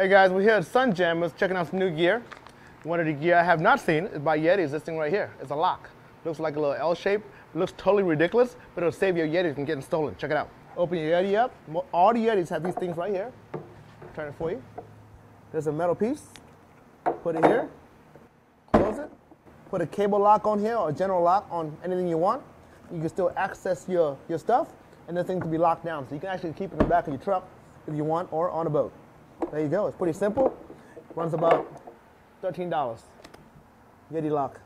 Hey guys, we're here at Sun Jammers checking out some new gear. One of the gear I have not seen is by Yeti. Is this thing right here? It's a lock. Looks like a little L shape. Looks totally ridiculous, but it'll save your Yetis from getting stolen. Check it out. Open your Yeti up. All the Yetis have these things right here. Turn it for you. There's a metal piece. Put it here. Close it. Put a cable lock on here or a general lock on anything you want. You can still access your, your stuff and the thing can be locked down. So you can actually keep it in the back of your truck if you want or on a boat. There you go. It's pretty simple. Runs about $13. Yeti lock.